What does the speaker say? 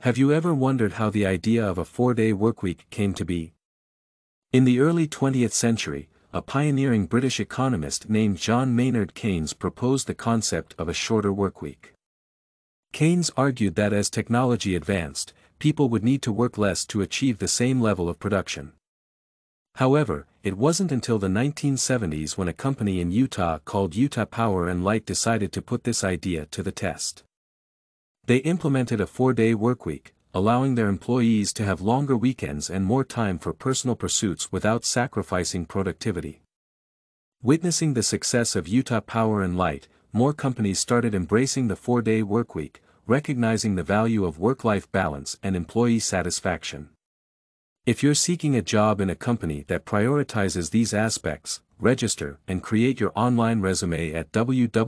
Have you ever wondered how the idea of a four-day workweek came to be? In the early 20th century, a pioneering British economist named John Maynard Keynes proposed the concept of a shorter workweek. Keynes argued that as technology advanced, people would need to work less to achieve the same level of production. However, it wasn't until the 1970s when a company in Utah called Utah Power and Light decided to put this idea to the test. They implemented a four-day workweek, allowing their employees to have longer weekends and more time for personal pursuits without sacrificing productivity. Witnessing the success of Utah Power and Light, more companies started embracing the four-day workweek, recognizing the value of work-life balance and employee satisfaction. If you're seeking a job in a company that prioritizes these aspects, register and create your online resume at www.person.bio.